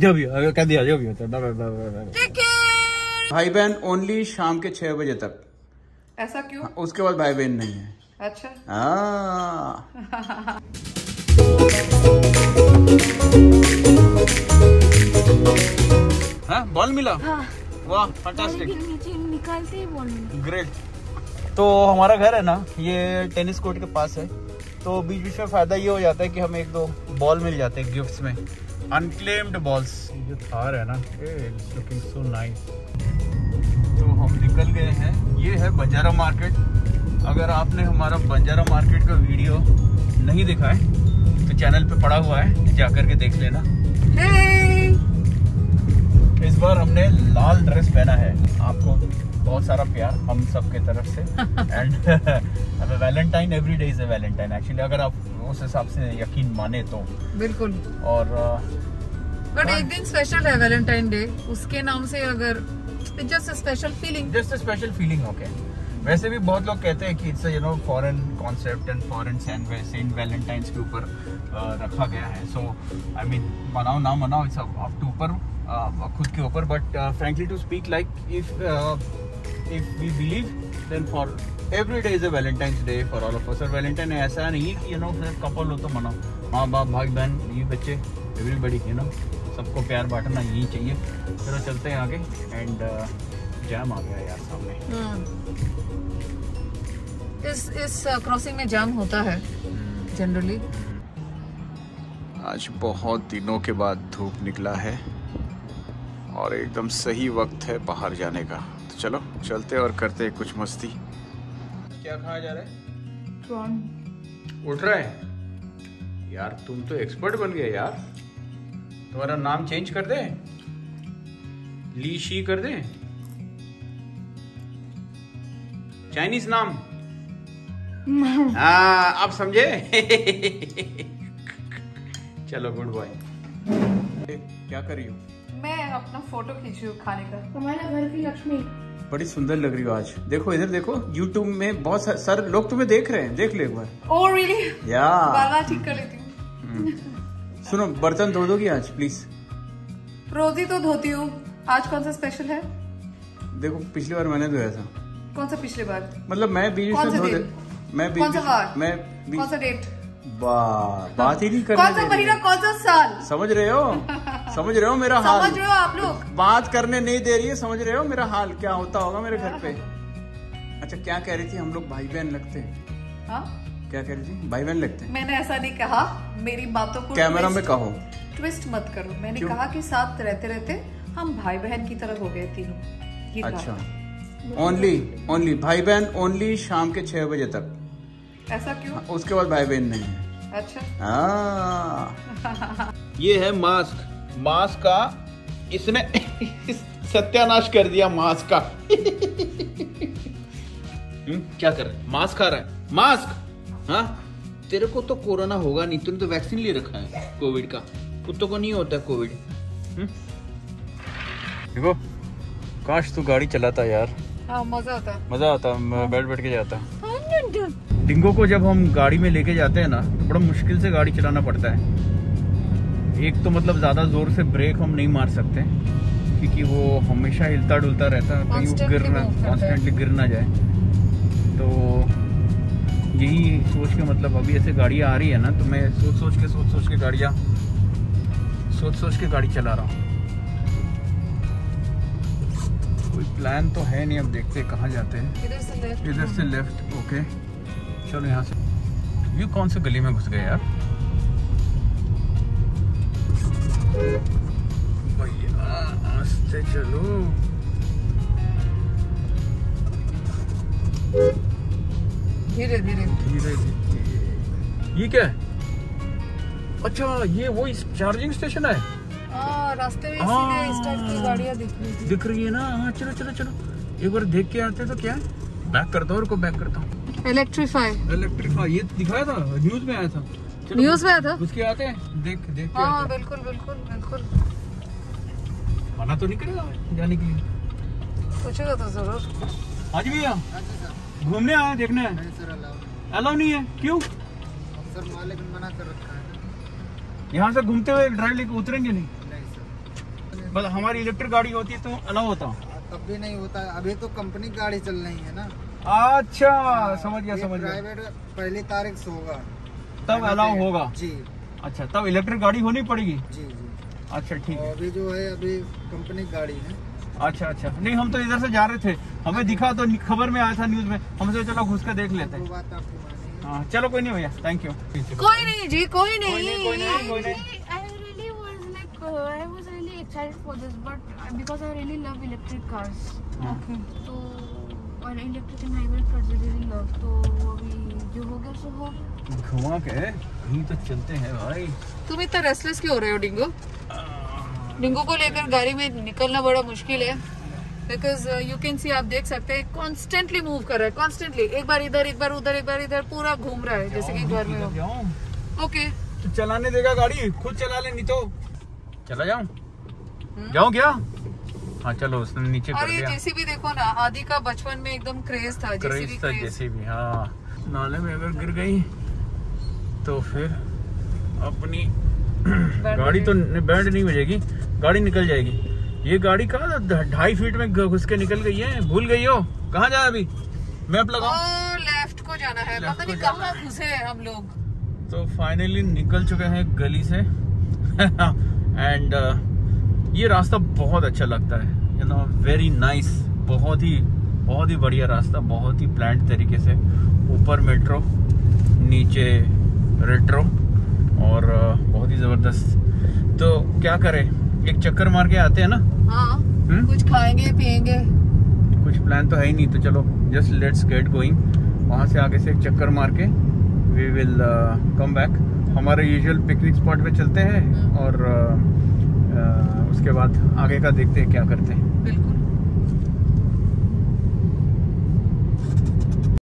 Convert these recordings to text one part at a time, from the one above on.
जो भी हो कह दिया जो भी बाय बाय भाई बहन ओनली शाम के छह बजे तक। ऐसा क्यों? उसके बाद भाई बहन नहीं है। अच्छा। हाँ। हाँ बॉल मिला? हाँ। वाह फैंटास्टिक नीचे निकालते ही बोल ग्रेट तो हमारा घर है ना ये टेनिस कोर्ट के पास है। तो बीच बीच में फ़ायदा ये हो जाता है कि हमें एक दो बॉल मिल जाते हैं गिफ्ट्स में। अनक्लेम्ड बॉल्स जो थार है ना इट्स लुकिंग सो नाइस तो हम निकल गए हैं। ये है बंजारा मार्केट। अगर आपने हमारा बंजारा मार्केट का वीडियो नहीं देखा है तो चैनल पे पड़ा हुआ है जाकर के देख लेना। इस बार हमने लाल ड्रेस पहना है। आपको बहुत सारा प्यार हम सब की तरफ़ से। And Valentine every day is a Valentine actually अगर आप उस हिसाब से यकीन माने तो। बिल्कुल। और बट एक दिन स्पेशल है वैलेंटाइन डे उसके नाम से अगर just special feeling just special feeling okay वैसे भी बहुत लोग कहते हैं कि it's you know foreign concept and foreign Saint Valentine's के ऊपर रखा गया है। सो आई मीन मनाओ ना मनाओ इट्स अप टू ऊपर खुद के ऊपर। But frankly to speak like if if we believe then for every day is a Valentine's Day for all of us और वैलेंटाइन ऐसा नहीं कि यू नो कपल हो तो मनाओ माँ बाप भाई बहन ये बच्चे एवरीबडी यू नो सबको प्यार बांटना यही चाहिए। चलो चलते हैं आगे एंड जैम आ गया यार सामने। इस इस क्रॉसिंग में जाम होता है जनरली आज बहुत दिनों के बाद धूप निकला है और एकदम सही वक्त है बाहर जाने का। चलो चलते और करते हैं कुछ मस्ती। क्या खाया जा रहा है? उठ रहा है? यार तुम तो एक्सपर्ट बन गए यार। तुम्हारा नाम चेंज कर दे? ली शी कर दे? चाइनीज़ नाम। हाँ आप समझे? चलो गुड बॉय क्या कर रही हो? मैं अपना फ़ोटो खींच रही हूँ खाने का। हमारे घर की लक्ष्मी। बड़ी सुंदर लग रही हो आज। देखो इधर देखो YouTube में बहुत सारे लोग तुम्हें देख रहे हैं। देख ले एक बार। ओ रियली या। बाला ठीक कर लेती हूँ। सुनो बर्तन धो दोगी आज प्लीज़ रोजी तो धोती हूँ। आज कौन सा स्पेशल है? देखो पिछली बार मैंने धोया था। कौन सा पिछली बार? मतलब मैं बीच में धो? मैं बीच कौन सा मैं कौन सा डेट वाह बात ही नहीं करने कौन सा महीना कौन सा साल? समझ रहे हो? समझ रहे हो मेरा हाल? समझ रहे हो आप लोग? बात करने नहीं दे रही है समझ रहे हो मेरा हाल? क्या होता होगा मेरे घर पे? अच्छा क्या कह रही थी हम लोग? भाई बहन लगते हैं। हाँ? क्या कह रही थी? भाई बहन लगते हैं। मैंने ऐसा नहीं कहा। मेरी बातों को कैमरा में कहो। ट्विस्ट मत करो। मैंने कहा कि साथ रहते रहते हम भाई बहन की तरह हो गए तीनों। ये अच्छा। ओनली ओनली भाई बहन ओनली शाम के छह बजे तक। ऐसा क्यों? उसके बाद भाई बहन नहीं है। अच्छा। हाँ। ये है मास्क मास्क का इसने सत्यानाश कर दिया मास्क का। हम्म, क्या कर रहा है? मास्क खा रहा है। मास्क हाँ? तेरे को तो कोरोना होगा नहीं तूने तो वैक्सीन ले रखा है कोविड का। कुत्तों को नहीं होता कोविड। हम्म? देखो काश तू गाड़ी चलाता यार। हाँ मज़ा आता मज़ा आता बैठ बैठ के जाता डिंगो को जब हम गाड़ी में लेके जाते हैं ना तो बड़ा मुश्किल से गाड़ी चलाना पड़ता है। एक तो मतलब ज़्यादा ज़ोर से ब्रेक हम नहीं मार सकते क्योंकि वो हमेशा हिलता डुलता रहता है कहीं वो गिर ना। कॉन्स्टेंटली गिर ना जाए। तो यही सोच के मतलब अभी ऐसे गाड़ियाँ आ रही है ना तो मैं सोच सोच के सोच सोच के गाड़ियाँ सोच सोच के गाड़ी चला रहा हूँ। कोई प्लान तो है नहीं अब देखते कहाँ जाते हैं। इधर से लेफ़्ट इधर से लेफ़्ट ओके चलो यहाँ से। ये कौन से गली में घुस गए यार? भैया आस्ते चलो। धीरे धीरे। धीरे धीरे। ये क्या है? अच्छा ये वो चार्जिंग स्टेशन है? हाँ रास्ते में हाँ। इस की गाड़ियाँ दिख रही दिख रही है ना? हाँ चलो चलो चलो। एक बार देख के आते तो क्या बैक करता हूँ और को बैक करता हूँ। इलेक्ट्रीफाई इलेक्ट्रिफाई ये दिखाया था? न्यूज़ में आया था। न्यूज़ में आया था उसके आते हैं। देख देख हाँ हाँ आते हैं। बिल्कुल बिल्कुल बिल्कुल। मना तो नहीं करेगा जाने के लिए? पूछेगा तो ज़रूर। आज भैया घूमने आए देखने? अलाउ नहीं है। क्यों? सर मालिक ने मना कर रखा है। यहाँ से घूमते हुए ड्राइव लेके उतरेंगे नहीं? नहीं बस हमारी इलेक्ट्रिक गाड़ी होती है तो अलाउ होता तब भी नहीं होता। अभी तो कंपनी गाड़ी चल रही है ना। अच्छा समझ गया समझ गया। प्राइवेट पहली तारीख से होगा। तब अलाउ होगा। जी। अच्छा तब इलेक्ट्रिक गाड़ी होनी पड़ेगी? जी जी। अच्छा ठीक है। अभी जो है अभी कंपनी गाड़ी है। अच्छा अच्छा। नहीं हम तो इधर से जा रहे थे। हमें दिखा तो खबर में आया था न्यूज़ में। हम सोचे चलो घुस के देख लेते हैं। हाँ। चलो कोई नहीं भैया। थैंक यू कोई नहीं जी कोई कोई नहीं कोई नहीं नहीं कोई नहीं. तो और electric and hybrid cars really love तो अभी जो हो गया सो हो घुमा के कहीं तो चलते हैं भाई। तुम इतना रेस्टलेस क्यों हो रहे हो डिंगो डिंगो को लेकर गाड़ी में निकलना बड़ा मुश्किल है। बिकॉज़ यू कैन सी आप देख सकते हैं कॉन्स्टेंटली मूव कर रहा है कॉन्स्टेंटली एक बार इधर एक बार उधर एक बार इधर पूरा घूम रहा है जैसे कि घर में हो। ओके तो चलाने देगा गाड़ी खुद चला ले नहीं तो। चला जाऊँ? जाऊँ क्या? हाँ चलो उसने नीचे और कर ये जेसीबी देखो ना आदि का बचपन में एकदम क्रेज था जेसीबी क्रेज था भी हाँ। नाले में अगर गिर गई तो फिर अपनी गाड़ी तो बैंड नहीं बजेगी गाड़ी निकल जाएगी। ये गाड़ी कहा ढाई फीट में घुस के निकल गई है? भूल गई हो? कहाँ जाए अभी? मैप लगाओ। लेफ़्ट को जाना है। पता नहीं कहाँ घुसे हैं हम लोग। तो फाइनली निकल चुके हैं गली से। एंड uh, ये रास्ता बहुत अच्छा लगता है। यू नो वेरी नाइस बहुत ही बहुत ही बढ़िया रास्ता बहुत ही प्लान्ड तरीके से। ऊपर मेट्रो नीचे रेट्रो और बहुत ही ज़बरदस्त। तो क्या करें? एक चक्कर मार के आते हैं ना? हाँ। हम्म? कुछ खाएँगे पिएँगे कुछ प्लान तो है ही नहीं तो चलो जस्ट लेट्स गेट गोइंग वहाँ से आगे से एक चक्कर मार के वी विल कम बैक हमारे यूजुअल पिकनिक स्पॉट पे चलते हैं हम्म। और uh, uh, उसके बाद आगे का देखते हैं क्या करते हैं। बिल्कुल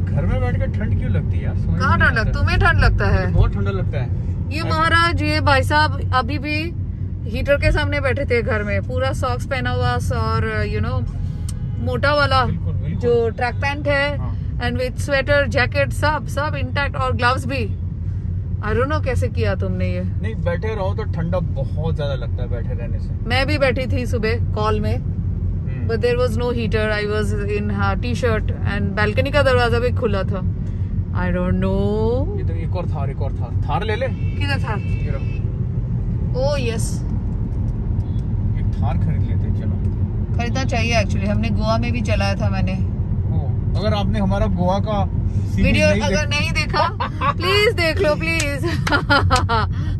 घर में बैठ के ठंड क्यों लगती है कहाँ ठंड लग आता। तुम्हें ठंड लगता है बहुत ठंडा लगता है ये महाराज ये भाई साहब अभी भी हीटर के सामने बैठे थे घर में पूरा सॉक्स पहना हुआ और यू नो मोटा वाला बिल्कुल, बिल्कुल। जो ट्रैक पैंट है। एंड विथ स्वेटर जैकेट सब सब इंटैक्ट और ग्लव्स भी आई डोंट नो कैसे किया तुमने ये नहीं बैठे रहो तो ठंडा बहुत ज़्यादा लगता है बैठे रहने से मैं भी बैठी थी सुबह कॉल में। But there was no heater I was in T shirt and balcony का दरवाज़ा भी खुला था. आई डोंट नो ये तो एक और थार एक और थार थार ले ले. किधर था? ओ यस एक थार खरीद लेते हैं, चलो. खरीदना चाहिए एक्चुअली हमने गोवा में भी चलाया था मैंने. ओ, अगर आपने हमारा गोवा का वीडियो नहीं अगर नहीं देखा प्लीज़ देख लो प्लीज़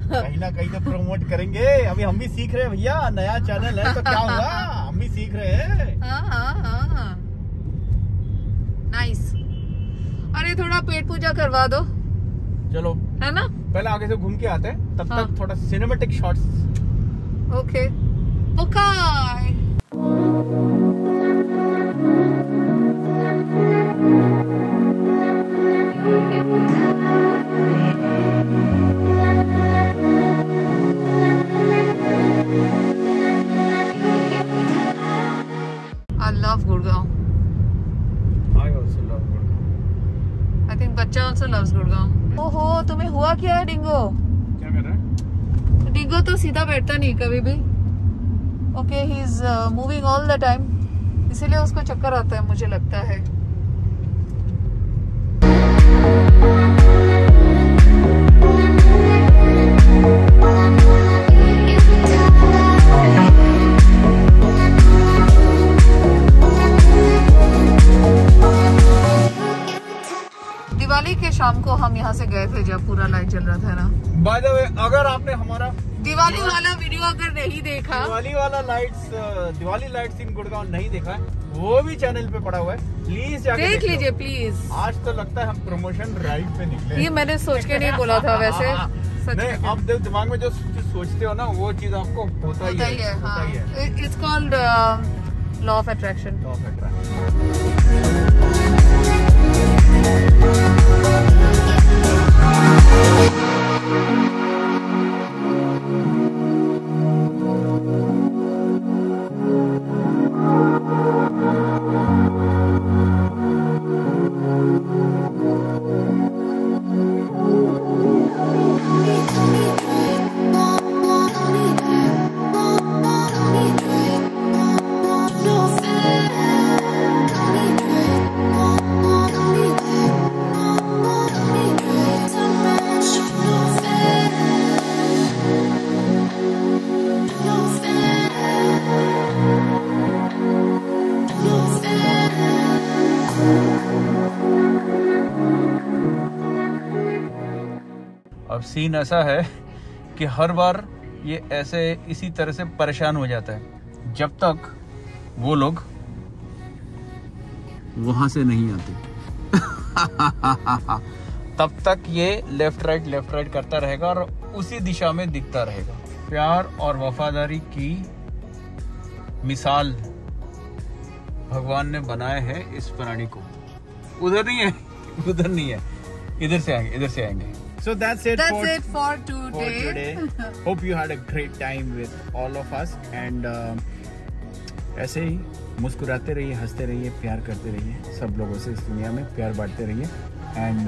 कहीं ना कहीं तो प्रमोट करेंगे. अभी हम भी सीख रहे हैं भैया नया चैनल है तो क्या हुआ? हम भी सीख रहे हैं। हाँ हाँ हाँ। नाइस अरे थोड़ा पेट पूजा करवा दो। चलो। है ना? पहले आगे से घूम के आते हैं। तब हाँ। तक थोड़ा cinematic shots okay okay. I बच्चा आल्सो लव्स गुड़गांव। ओहो तुम्हें हुआ क्या है डिंगो? क्या कर रहा है? डिंगो तो सीधा बैठता नहीं कभी भी। Okay he is moving all the time इसीलिए उसको चक्कर आता है मुझे लगता है। शाम को हम यहाँ से गए थे जब पूरा लाइट जल रहा था ना। बाय द वे अगर आपने हमारा दिवाली वाला वीडियो अगर नहीं देखा। दिवाली वाला lights Diwali lights in Gurgaon नहीं देखा है वो भी चैनल पे पड़ा हुआ है। प्लीज़ जाके देख। लीजिए प्लीज़ आज तो लगता है हम प्रमोशन ड्राइव पे निकले ये मैंने सोच के नहीं बोला था वैसे। नहीं आप दिमाग में जो सोचते हो ना वो चीज़ आपको होता ही होता ही है हाँ है it's called law of attraction law of attraction. Thank scene ऐसा है कि हर बार ये ऐसे इसी तरह से परेशान हो जाता है। जब तक वो लोग वहाँ से नहीं आते। तब तक ये लेफ़्ट राइट लेफ़्ट राइट करता रहेगा और उसी दिशा में दिखता रहेगा। प्यार और वफादारी की मिसाल भगवान ने बनाया है इस प्राणी को। उधर नहीं है, उधर नहीं है। इधर से आएँगे, इधर से आएँगे। So that's it That's for it for today. for today. Hope you had a great time with all of us. And uh, ऐसे ही मुस्कुराते रहिए हँसते रहिए प्यार करते रहिए। सब लोगों से इस दुनिया में प्यार बांटते रहिए। एंड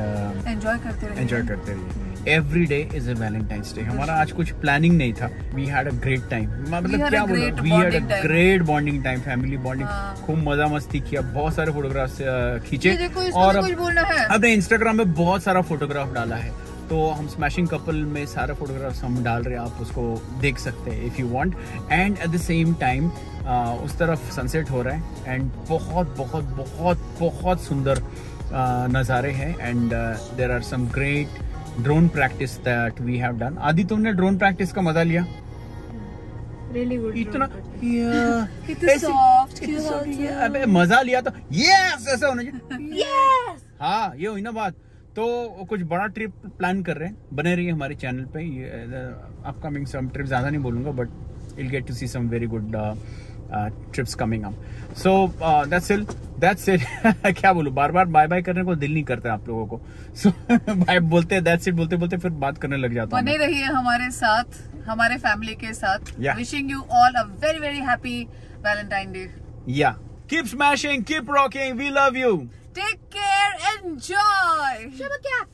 Enjoy करते रहिए. एंजॉय करते रहिए। Every day is a Valentine's Day हमारा आज कुछ प्लानिंग नहीं था। We had a great time मतलब क्या बोला? We had a great bonding time family bonding. खूब मज़ा मस्ती किया। बहुत सारे फोटोग्राफ्स खींचे। देखो इसको और. अपने इंस्टाग्राम में बहुत सारा फोटोग्राफ डाला है। तो हम स्मैशिंग कपल में सारा फोटोग्राफ्स हम डाल रहे हैं आप उसको देख सकते हैं if you want and at the same time उस तरफ़ सनसेट हो रहा है एंड बहुत बहुत बहुत बहुत सुंदर नज़ारे हैं and there are some great drone practice that we have done Aadi तुमने ड्रोन प्रैक्टिस का मज़ा लिया? Really good. इतना कितने हैं। अबे मज़ा लिया तो यस ऐसा होना चाहिए। हाँ ये हुई ना बात। तो कुछ बड़ा ट्रिप प्लान कर रहे हैं। बने रहिए हमारे चैनल पे। ये अपकमिंग सम ट्रिप ज़्यादा नहीं बोलूँगा but will get to see some very good trips coming up so that's it that's it क्या बोलूँ? बार बार बाय बाय करने को दिल नहीं करता आप लोगों को। सो so, बाय बोलते हैं दैट्स इट बोलते बोलते फिर बात करने लग जाता हूँ बने रहिए हमारे साथ हमारे फैमिली के साथ। Wishing you all a very very happy Valentine Day Yeah. Keep smashing, keep rocking. We love you. Take care. Enjoy. Shabakya.